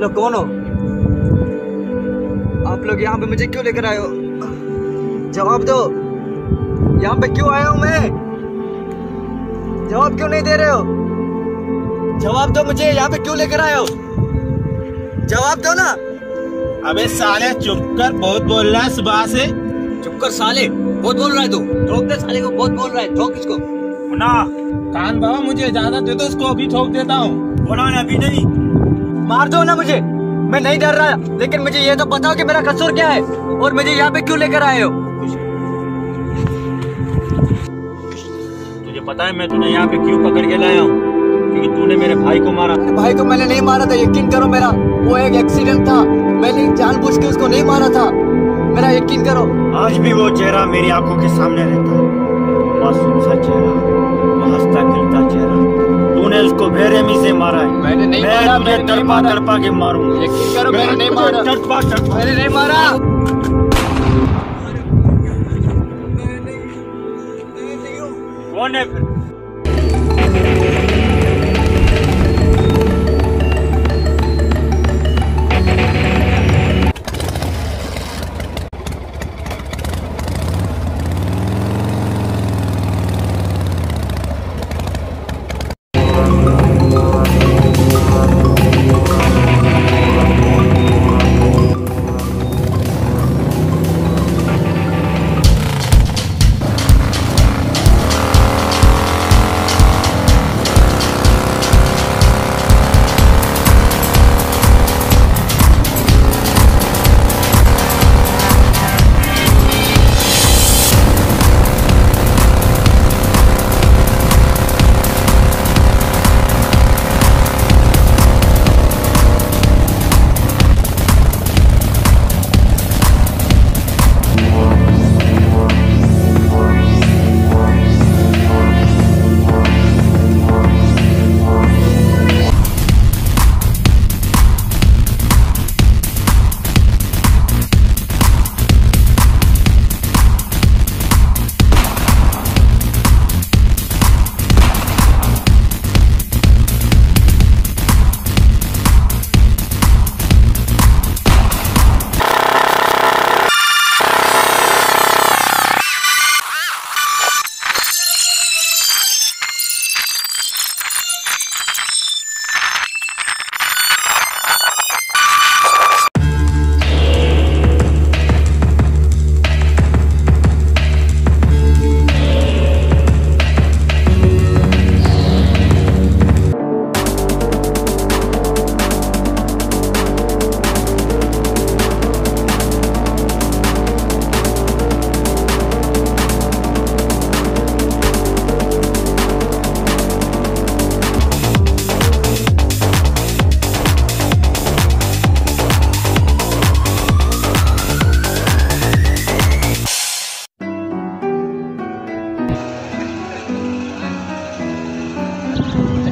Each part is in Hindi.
लोग कौन हो? आप लोग यहाँ पे मुझे क्यों लेकर आए हो? जवाब दो। यहाँ पे क्यों आया हूँ मैं? जवाब क्यों नहीं दे रहे हो? जवाब दो मुझे यहाँ पे क्यों लेकर आए हो? जवाब दो ना। अबे साले चुप कर बहुत बोल रहा है सुबह से। चुप कर साले बहुत बोल रहा है तू। ठोक दे साले को बहुत बोल रहा है ठोक इसको। ना कान बाबा मुझे इजाज़त दे दो उसको अभी ठोक देता हूँ। बोला ना अभी नहीं। मार दो ना मुझे। मैं नहीं डर रहा लेकिन मुझे ये तो बताओ कि मेरा कसूर क्या है और मुझे यहाँ पे क्यों लेकर आए हो? तुझे पता है मैं तुझे यहाँ पे क्यों पकड़ के लाया हूँ? क्योंकि तूने मेरे भाई को मारा। भाई को मैंने नहीं मारा था यकीन करो मेरा वो एक एक्सीडेंट था। मैंने जानबूझ के उसको नहीं मारा था। मेरा यकीन करो। आज भी वो चेहरा मेरी आँखों के सामने रहता है। मासूम सा चेहरा वो हंसता खिलता तूने उसको बेरहमी से मारा है। मैंने नहीं मैं मारा, मैंने तड़पा तड़पा के मारूँगा। यकीन करो मैंने नहीं मारा। तड़पा तड़पा। मैंने नहीं मारा। कौन है फिर?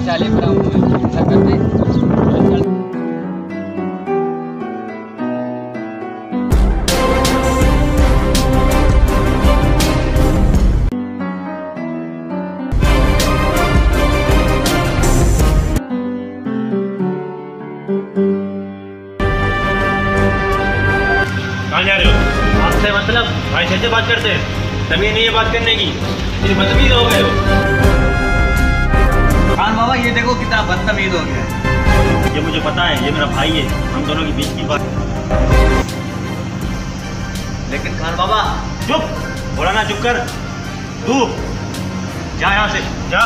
चाले पर अच्छा करते कहाँ जा रहे हो? आपसे मतलब भाई से बात करते हैं। तभी नहीं है बात करने की। ये बदतमीज हो गए हो। बाबा, ये देखो कितना बदतमीज हो गया ये मुझे पता है, ये मेरा भाई है। हम दोनों के बीच की बात। लेकिन खान बाबा, चुप। बोला ना चुप कर। तू जा यहाँ से। जा।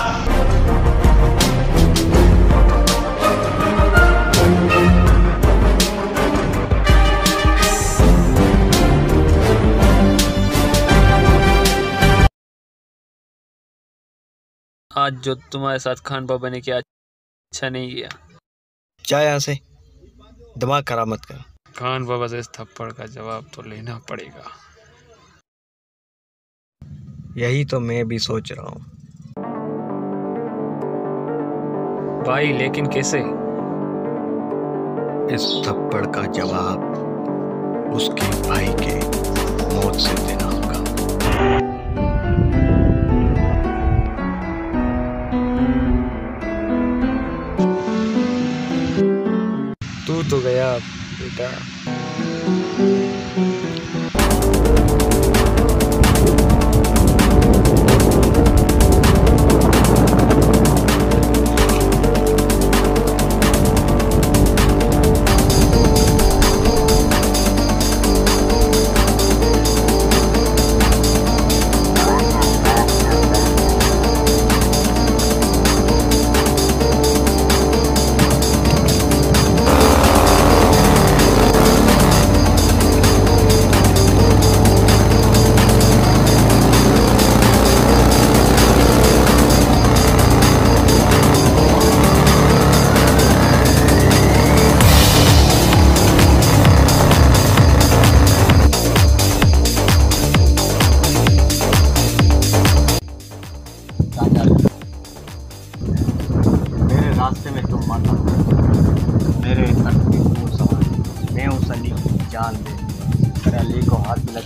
आज जो तुम्हारे साथ खान बाबा ने किया अच्छा नहीं किया। जा यहाँ से। दिमाग खराब मत कर। खान बाबा से इस थप्पड़ का जवाब तो लेना पड़ेगा। यही तो मैं भी सोच रहा हूँ। भाई लेकिन कैसे? इस थप्पड़ का जवाब उसके भाई के मौत से देना होगा। तू गया बेटा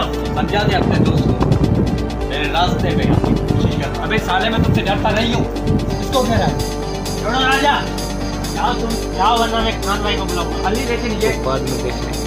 हो समझा दे अपने दोस्त। मेरे रास्ते आने कोशिश कर अबे साले मैं तुमसे डरता नहीं हूँ। इसको कह रहा है राजा। क्या तुम जाओ वरना मैं खान भाई को बुलाऊँगा अली लेकिन ये बाद में देख लेंगे